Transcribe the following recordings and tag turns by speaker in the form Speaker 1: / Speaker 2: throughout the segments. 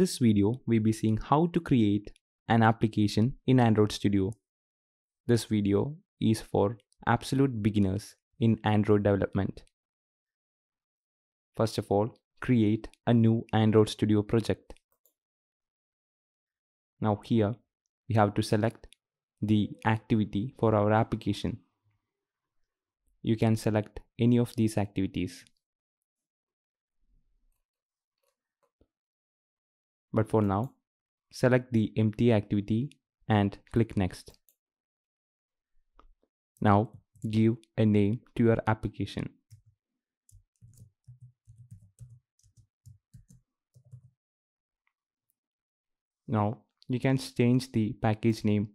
Speaker 1: this video, we'll be seeing how to create an application in Android Studio. This video is for absolute beginners in Android development. First of all, create a new Android Studio project. Now here, we have to select the activity for our application. You can select any of these activities. But for now, select the empty activity and click next. Now give a name to your application. Now you can change the package name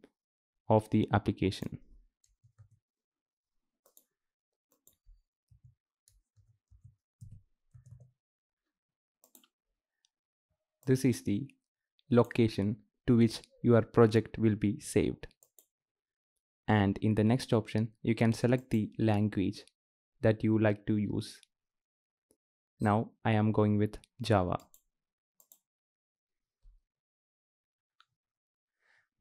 Speaker 1: of the application. This is the location to which your project will be saved. And in the next option, you can select the language that you like to use. Now I am going with Java.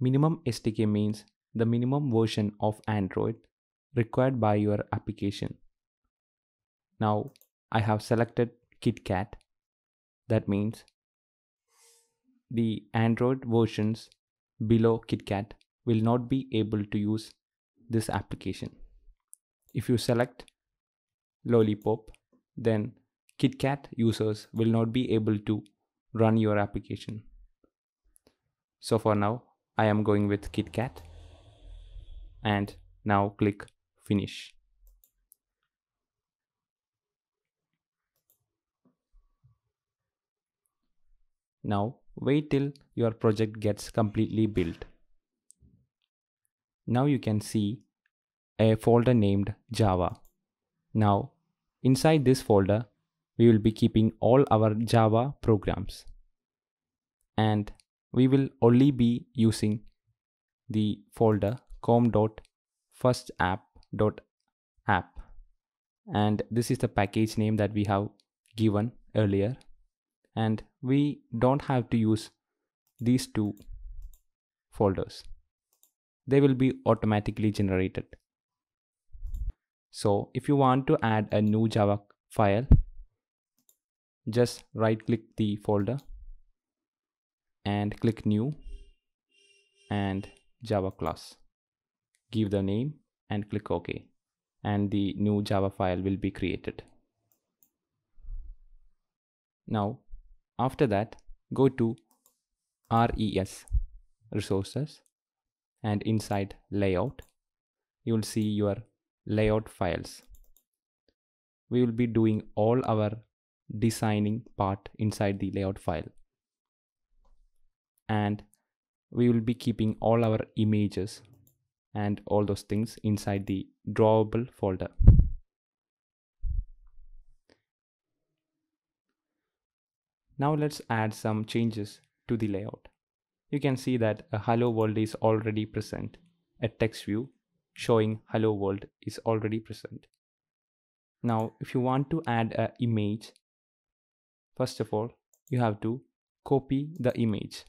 Speaker 1: Minimum SDK means the minimum version of Android required by your application. Now I have selected KitKat. That means the Android versions below KitKat will not be able to use this application. If you select Lollipop, then KitKat users will not be able to run your application. So for now, I am going with KitKat and now click finish. Now wait till your project gets completely built. Now you can see a folder named Java. Now inside this folder we will be keeping all our Java programs and we will only be using the folder com.firstapp.app and this is the package name that we have given earlier and we don't have to use these two folders. They will be automatically generated. So if you want to add a new java file just right click the folder and click new and java class. Give the name and click ok and the new java file will be created. Now after that, go to RES resources and inside layout, you will see your layout files. We will be doing all our designing part inside the layout file. And we will be keeping all our images and all those things inside the drawable folder. Now let's add some changes to the layout. You can see that a hello world is already present. A text view showing hello world is already present. Now if you want to add an image, first of all you have to copy the image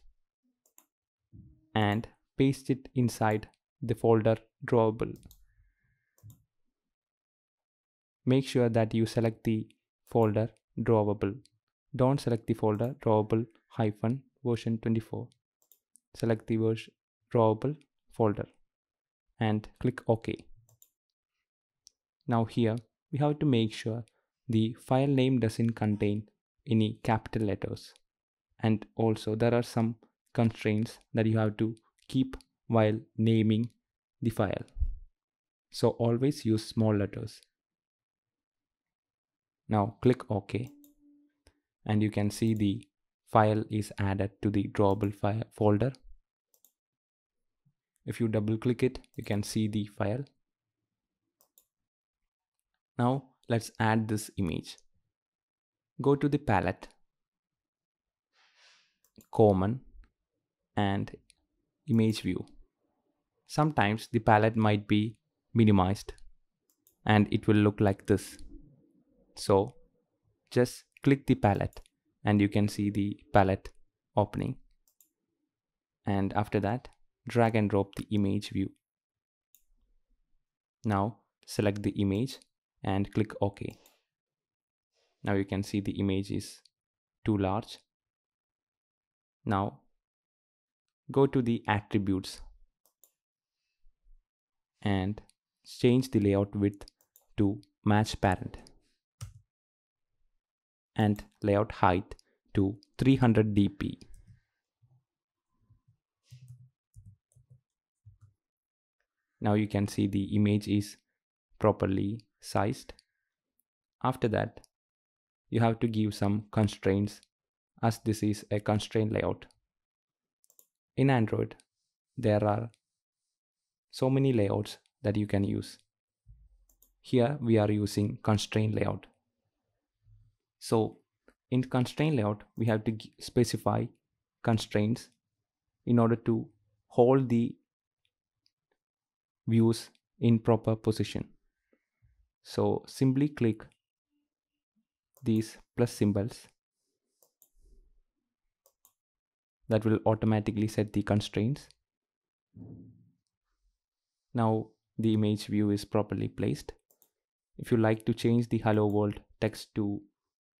Speaker 1: and paste it inside the folder drawable. Make sure that you select the folder drawable don't select the folder drawable hyphen version 24 select the version drawable folder and click ok. Now here we have to make sure the file name doesn't contain any capital letters. And also there are some constraints that you have to keep while naming the file. So always use small letters. Now click ok and you can see the file is added to the drawable file folder. If you double click it, you can see the file. Now let's add this image. Go to the palette, common and image view. Sometimes the palette might be minimized and it will look like this. So just click the palette and you can see the palette opening. And after that drag and drop the image view. Now select the image and click OK. Now you can see the image is too large. Now go to the attributes and change the layout width to match parent and layout height to 300 dp. Now you can see the image is properly sized. After that, you have to give some constraints as this is a constraint layout. In Android, there are so many layouts that you can use. Here we are using constraint layout. So in constraint layout, we have to specify constraints in order to hold the views in proper position. So simply click these plus symbols that will automatically set the constraints. Now the image view is properly placed. If you like to change the hello world text to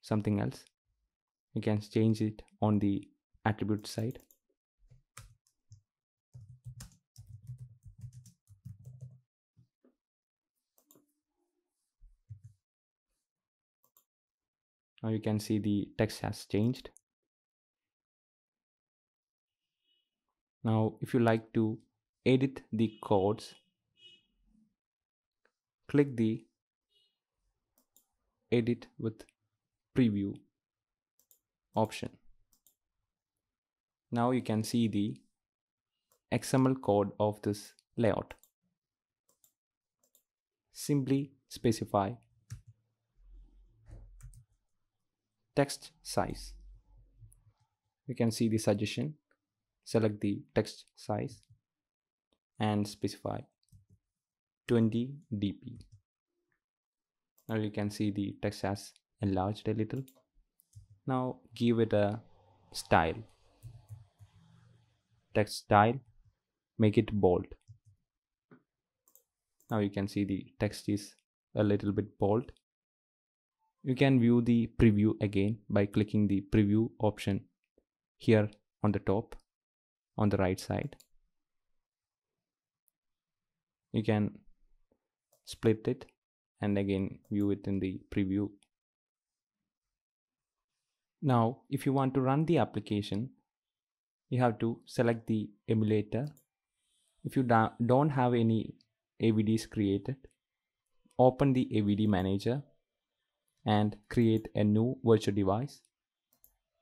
Speaker 1: something else, you can change it on the attribute side. Now you can see the text has changed. Now if you like to edit the codes, click the edit with preview option. Now you can see the XML code of this layout. Simply specify text size. You can see the suggestion. Select the text size and specify 20 dp. Now you can see the text has enlarged a little. Now give it a style. Text style, make it bold. Now you can see the text is a little bit bold. You can view the preview again by clicking the preview option here on the top on the right side. You can split it and again view it in the preview now, if you want to run the application, you have to select the emulator. If you don't have any AVDs created, open the AVD manager and create a new virtual device.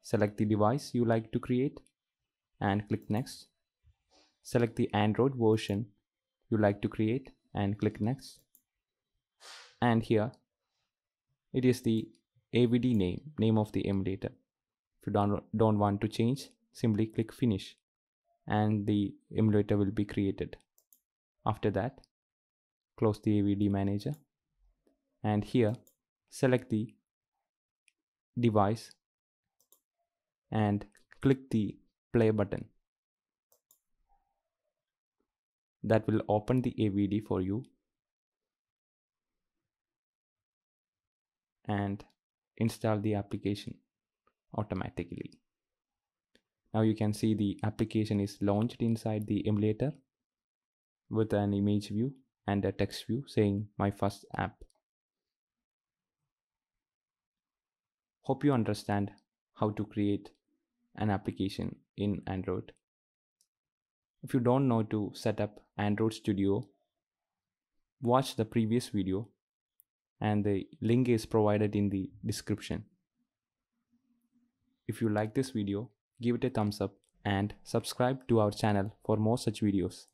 Speaker 1: Select the device you like to create and click next. Select the Android version you like to create and click next. And here it is the AVD name, name of the emulator. If you don't, don't want to change, simply click finish and the emulator will be created. After that, close the AVD manager and here select the device and click the play button. That will open the AVD for you and install the application automatically. Now you can see the application is launched inside the emulator with an image view and a text view saying my first app. Hope you understand how to create an application in Android. If you don't know to set up Android Studio, watch the previous video and the link is provided in the description. If you like this video, give it a thumbs up and subscribe to our channel for more such videos.